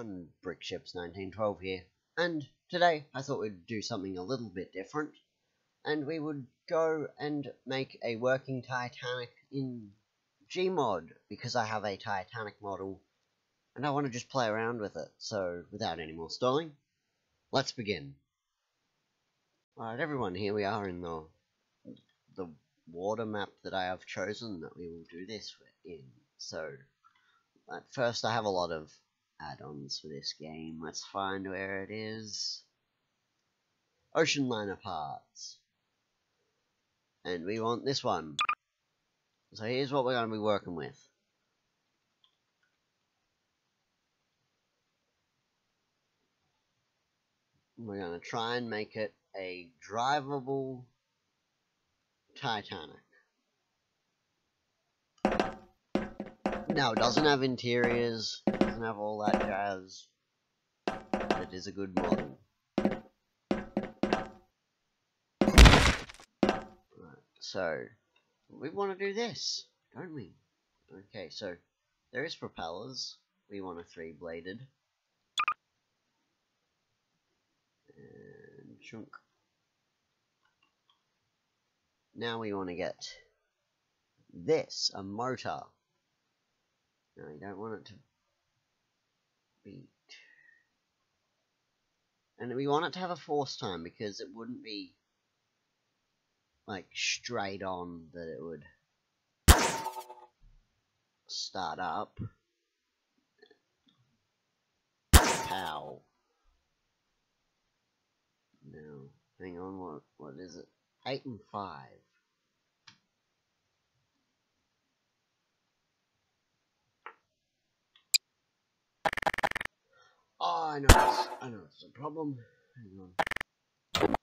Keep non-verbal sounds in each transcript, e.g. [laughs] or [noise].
everyone, Brickships1912 here, and today I thought we'd do something a little bit different, and we would go and make a working Titanic in Gmod, because I have a Titanic model, and I want to just play around with it, so without any more stalling, let's begin. Alright everyone, here we are in the, the water map that I have chosen that we will do this in, so... At first, I have a lot of add-ons for this game. Let's find where it is. Ocean liner parts. And we want this one. So here's what we're going to be working with. We're going to try and make it a drivable Titanic. Now, it doesn't have interiors, doesn't have all that jazz, it is a good model. Right, so, we want to do this, don't we? Okay, so, there is propellers. We want a three-bladed. And chunk. Now we want to get this, a motor. No, you don't want it to be... And we want it to have a force time because it wouldn't be like straight on that it would start up. Pow. No, hang on, what what is it? Eight and five. Oh, I know it's, I know it's a problem. Hang on.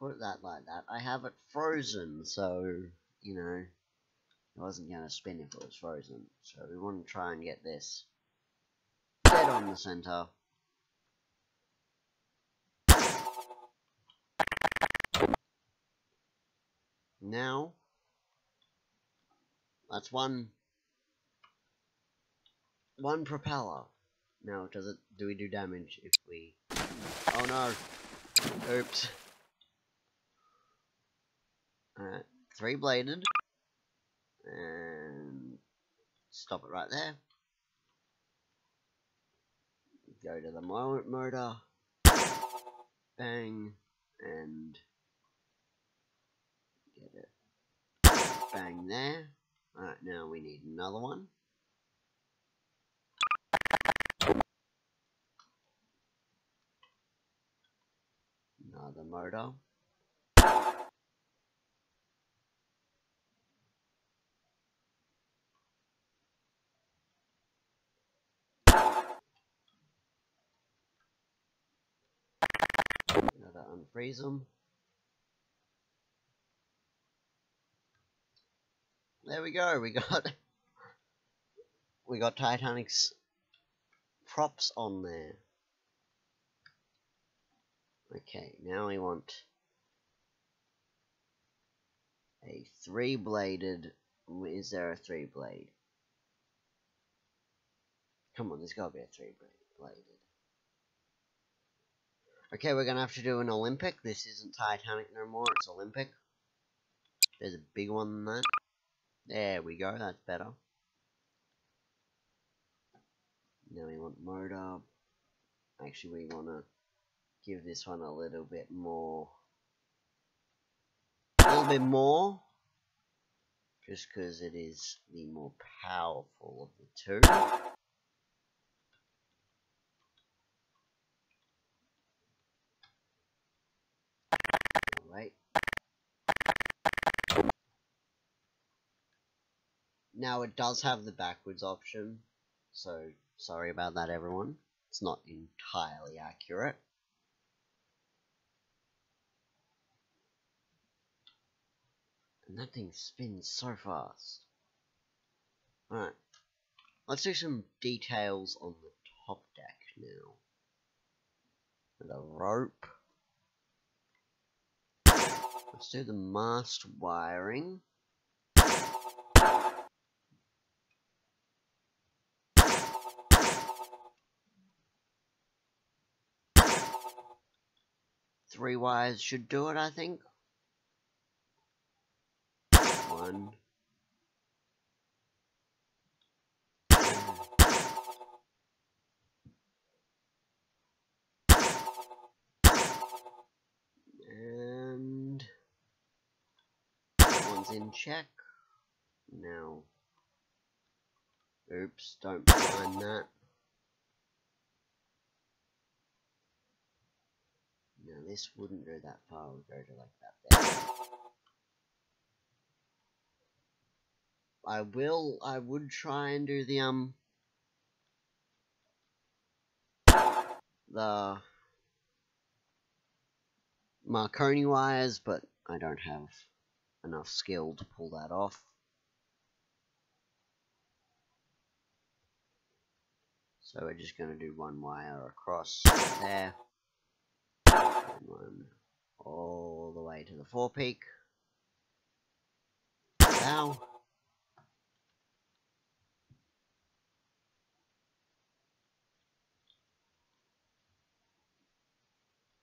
Put that like that. I have it frozen, so, you know, it wasn't going to spin if it was frozen. So we want to try and get this dead on the center. Now, that's one, one propeller. Now, does it, do we do damage if we, oh no, oops. Alright, three bladed, and stop it right there. Go to the moment motor, bang, and get it, bang there. Alright, now we need another one. Motor. Another unfreeze them. There we go, we got we got Titanic's props on there. Okay, now we want a three-bladed, is there a three-blade? Come on, there's gotta be a three-bladed. Okay, we're gonna have to do an Olympic. This isn't Titanic no more, it's Olympic. There's a big one than that. There we go, that's better. Now we want motor. Actually, we want to give this one a little bit more. A little bit more. Just because it is the more powerful of the two. Right. Now it does have the backwards option, so sorry about that everyone. It's not entirely accurate. Nothing spins so fast. Alright. Let's do some details on the top deck now. The rope. Let's do the mast wiring. Three wires should do it, I think. One. And one's in check. Now, oops, don't mind that. Now this wouldn't go that far, it would go to like that there. I will, I would try and do the, um, the Marconi wires, but I don't have enough skill to pull that off. So we're just going to do one wire across there and one all the way to the forepeak. Now,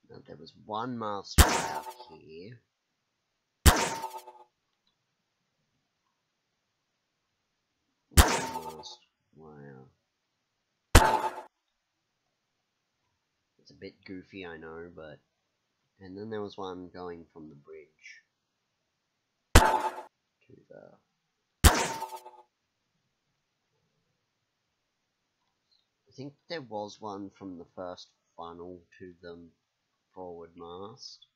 now there was one master out here. Wire It's a bit goofy, I know, but... And then there was one going from the bridge. To the... I think there was one from the first funnel to the forward mast.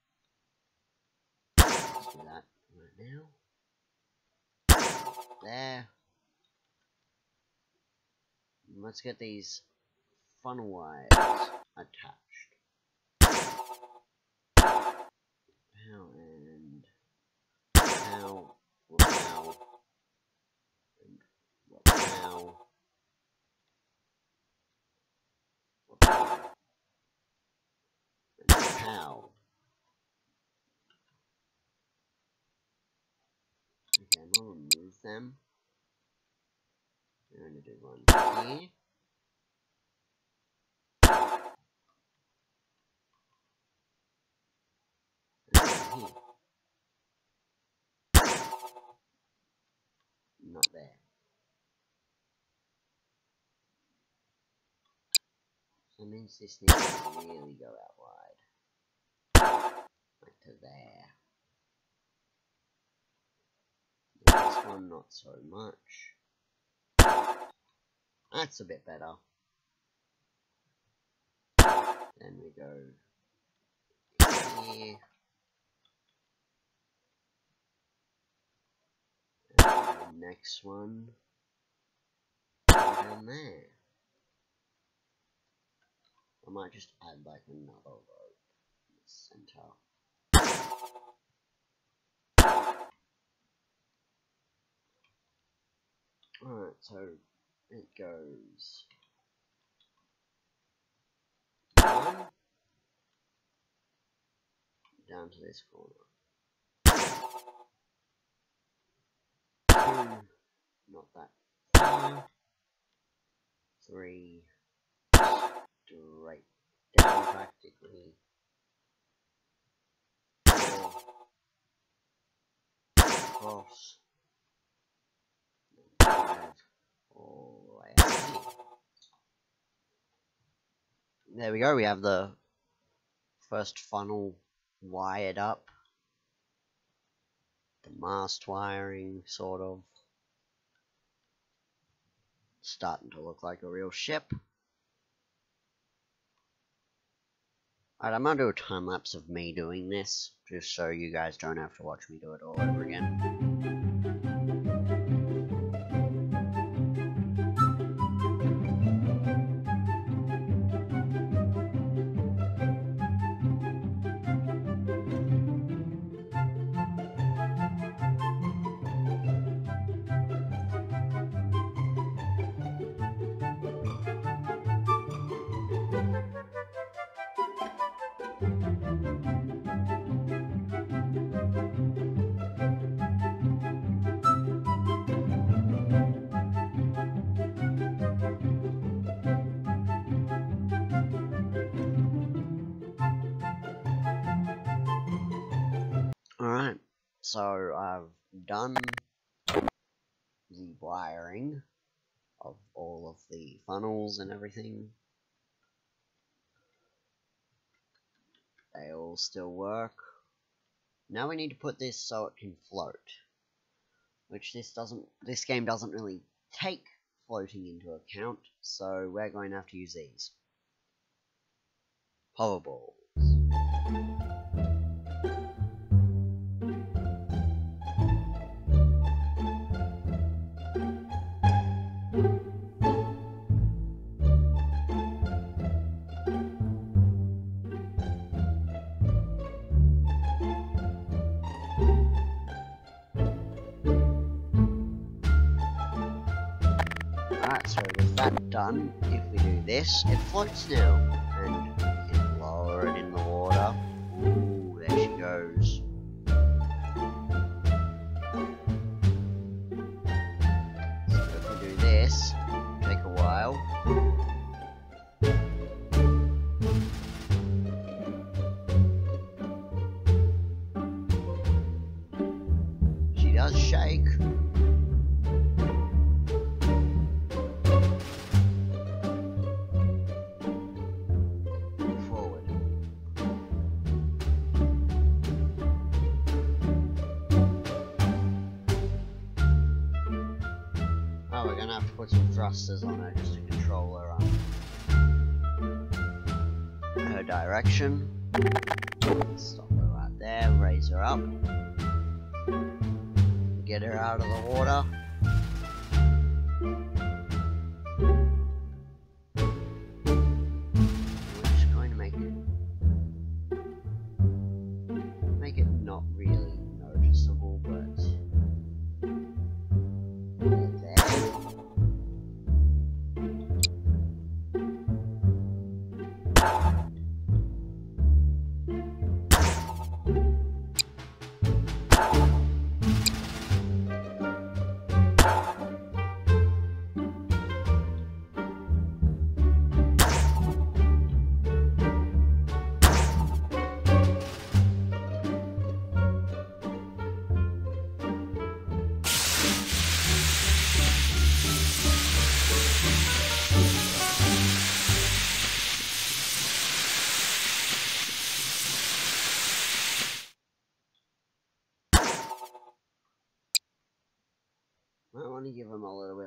Let's do that right now. There. Let's get these funnel wires attached. How and how, how, and what how, what how, and how. I'm gonna remove them. I'm gonna do one here. Not there. So that means this needs to really go out wide. Like to there. This one not so much. That's a bit better. Then we go here. Next one down there. I might just add like another rope in the center. Alright, so it goes one down to this corner. Two, not that. Three, straight down practically. Four, across. There we go, we have the first funnel wired up. The mast wiring, sort of. Starting to look like a real ship. Alright, I'm gonna do a time lapse of me doing this, just so you guys don't have to watch me do it all over again. So I've done the wiring of all of the funnels and everything. They all still work. Now we need to put this so it can float. Which this doesn't this game doesn't really take floating into account, so we're going to have to use these. Hoverballs. That done, if we do this, it floats now. Gonna have to put some thrusters on her just to control her um, her direction. Stop her right there, raise her up. Get her out of the water.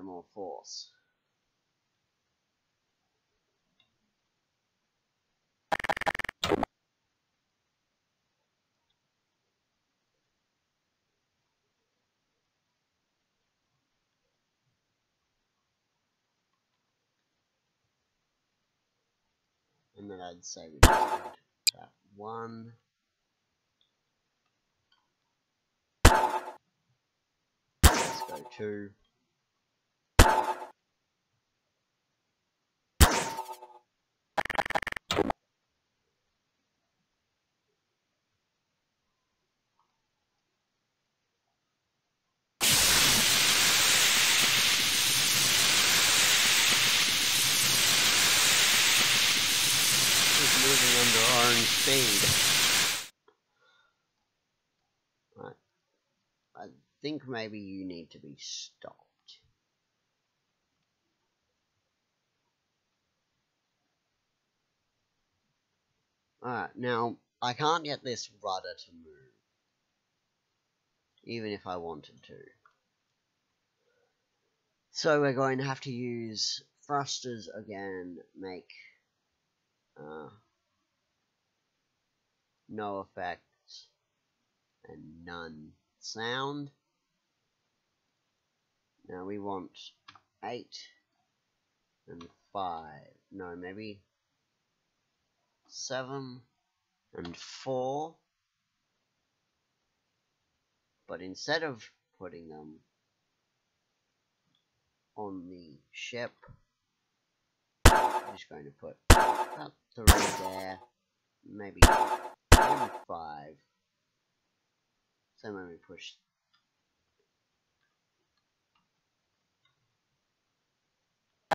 More force. And then I'd say we just that one. Let's go two. Moving under. Right. I think maybe you need to be stopped. Alright, now I can't get this rudder to move. Even if I wanted to. So we're going to have to use thrusters again, make uh, no effect and none sound. Now we want 8 and 5. No, maybe 7 and 4. But instead of putting them on the ship, I'm just going to put about 3 there, maybe, maybe 5. So when we push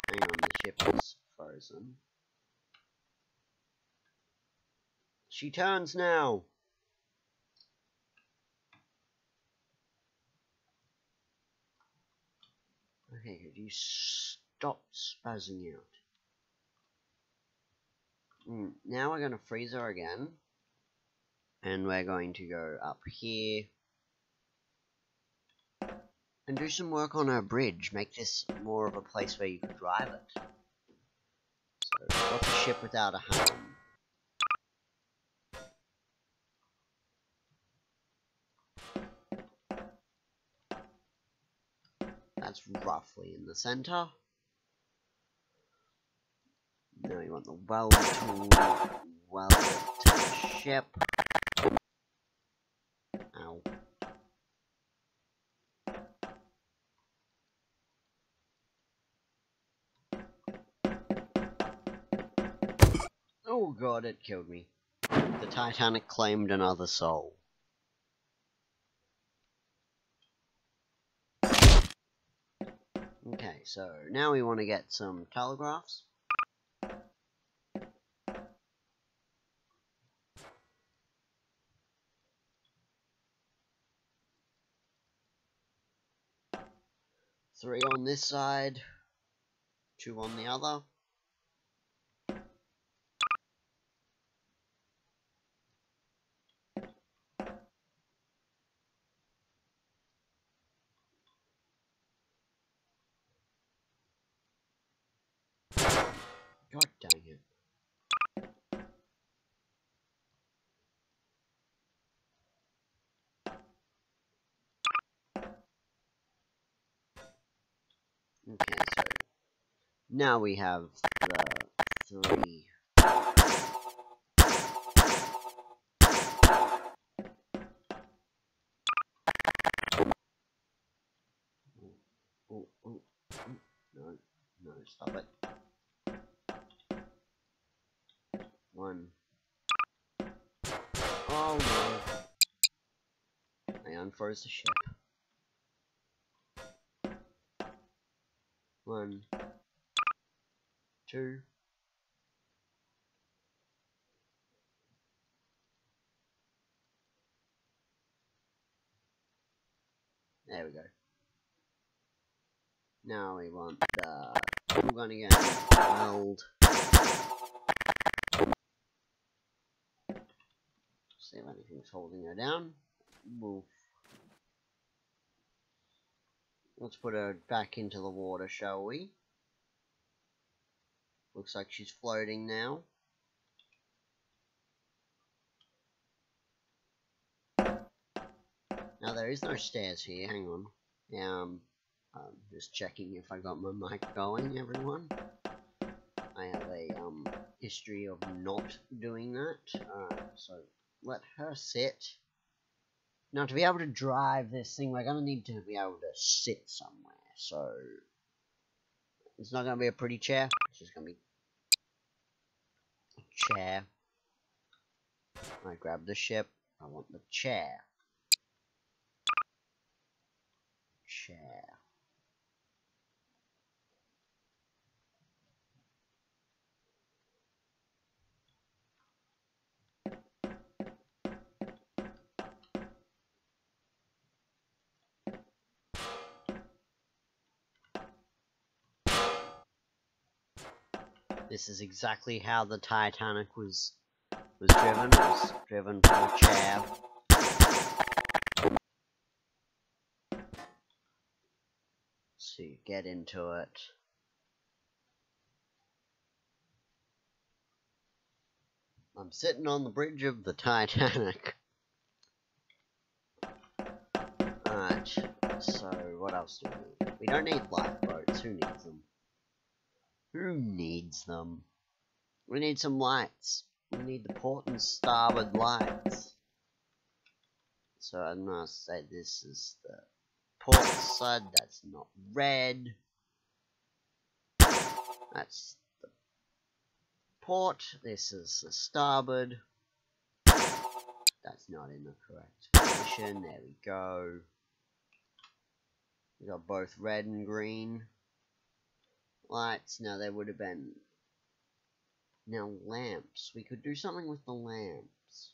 Hang on, the ship is frozen. She turns now. Okay, have you stopped spazzing out? Mm, now we're going to freeze her again. And we're going to go up here. And do some work on her bridge. Make this more of a place where you can drive it. So, what's a ship without a home? That's roughly in the center. Now you want the weld tool, weld it to ship. Ow. Oh god, it killed me. The Titanic claimed another soul. Okay, so now we want to get some telegraphs. Three on this side, two on the other. God dang it. Okay, so now we have the three. Oh, oh, oh, no, no, stop it. One. Oh no. I unfroze the ship. One. Two. There we go. Now we want the... We're gonna get weld. See if anything's holding her down. Let's put her back into the water, shall we? Looks like she's floating now. Now there is no stairs here, hang on. Um, I'm just checking if I got my mic going, everyone. I have a um, history of not doing that, uh, so let her sit. Now, to be able to drive this thing, we're going to need to be able to sit somewhere. So, it's not going to be a pretty chair. It's just going to be a chair. I grab the ship. I want the chair. Chair. This is exactly how the Titanic was was driven. It was driven a chair. So you get into it. I'm sitting on the bridge of the Titanic. Alright, so what else do we need? We don't need lifeboats, who needs them? Who needs them? We need some lights. We need the port and starboard lights. So I'm gonna say this is the port side, that's not red. That's the port, this is the starboard. That's not in the correct position, there we go. We got both red and green lights. Now there would have been now lamps. We could do something with the lamps.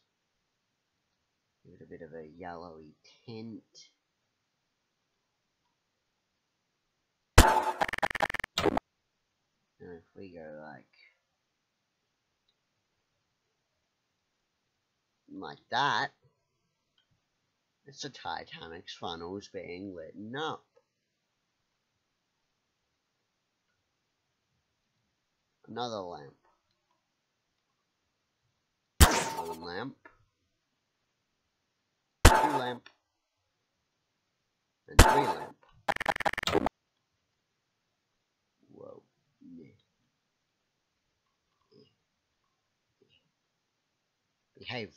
Give it a bit of a yellowy tint. if we go like like that, it's the Titanic's funnels being lit up. Another lamp. One lamp. Two lamp. And three lamp. Whoa. Behave.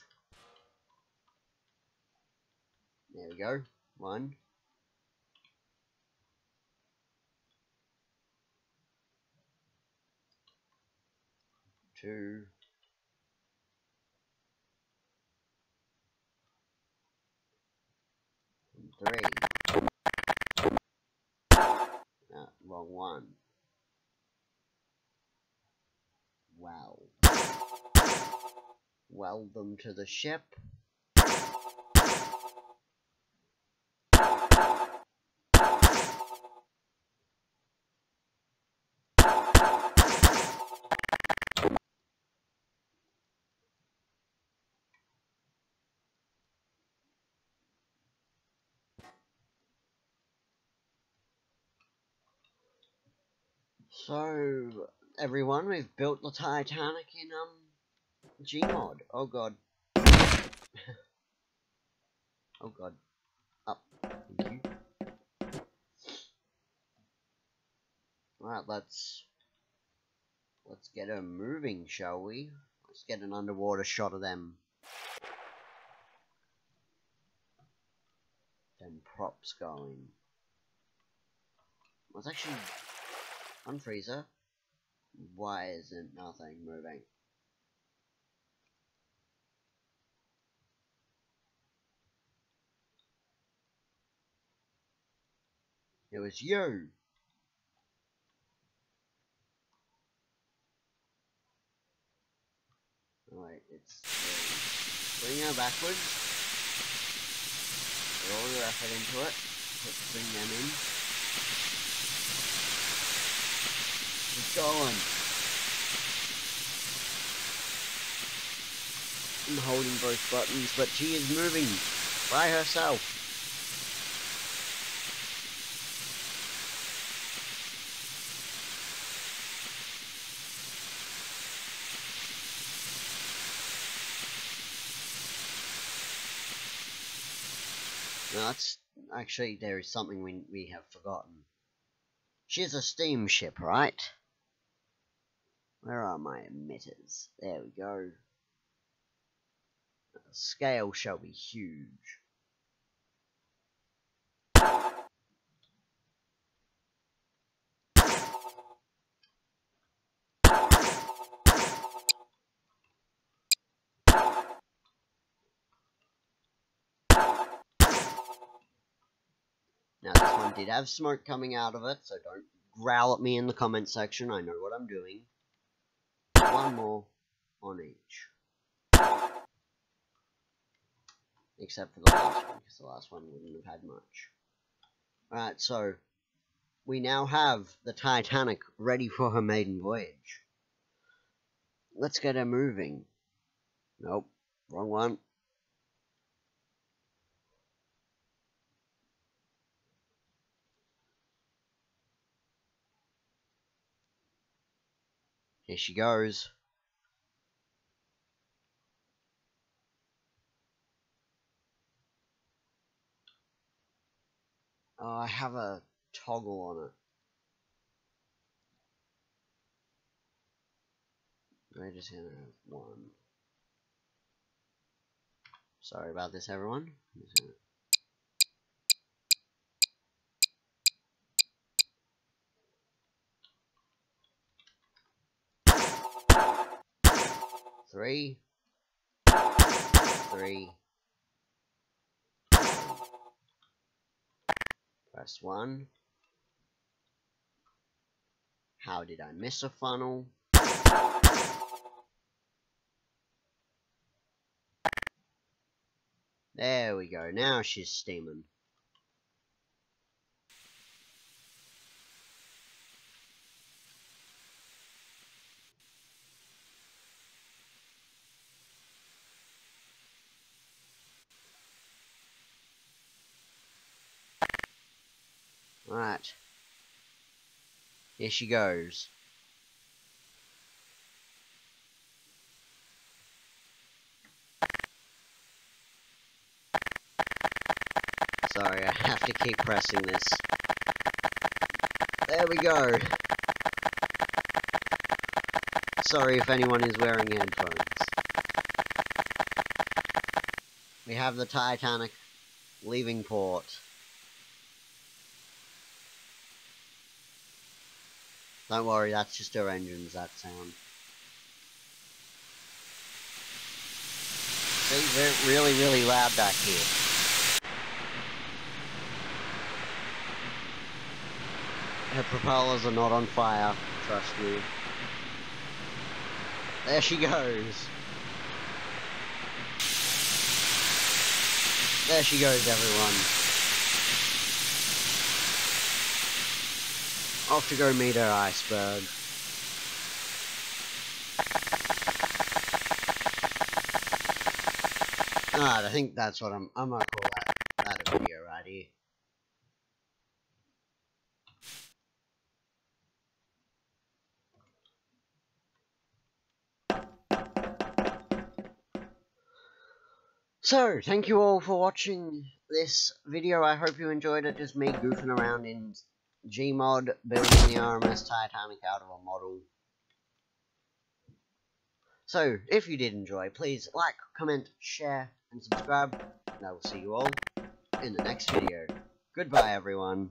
There we go. One. Two. Three. Uh, wrong one. Wow. Weld them to the ship. So, everyone, we've built the Titanic in, um, Gmod. Oh god. [laughs] oh god. Up. Alright, let's... Let's get her moving, shall we? Let's get an underwater shot of them. Them props going. Let's actually Unfreezer. Why isn't nothing moving? It was you. It's uh, bring her backwards. Put all your effort into it. Put bring them in. It's going. I'm holding both buttons, but she is moving by herself. No, that's actually there is something we we have forgotten. She's a steamship, right? Where are my emitters? There we go. The scale shall be huge. Now this one did have smoke coming out of it, so don't growl at me in the comment section, I know what I'm doing one more on each. Except for the last one, because the last one wouldn't have had much. Alright, so we now have the Titanic ready for her maiden voyage. Let's get her moving. Nope, wrong one. Here she goes. Oh, I have a toggle on it. We're just gonna have one. Sorry about this, everyone. Three, three, press one. How did I miss a funnel? There we go, now she's steaming. Here she goes. Sorry, I have to keep pressing this. There we go. Sorry if anyone is wearing headphones. We have the Titanic leaving port. Don't worry, that's just our engines, that sound. See, they're really, really loud back here. Her propellers are not on fire, trust me. There she goes. There she goes, everyone. Off to go meet her iceberg. Alright, I think that's what I'm I'm gonna call that that a video right here. So, thank you all for watching this video. I hope you enjoyed it. Just me goofing around in Gmod, building the RMS Titanic out of a model. So, if you did enjoy, please like, comment, share, and subscribe. And I will see you all in the next video. Goodbye, everyone.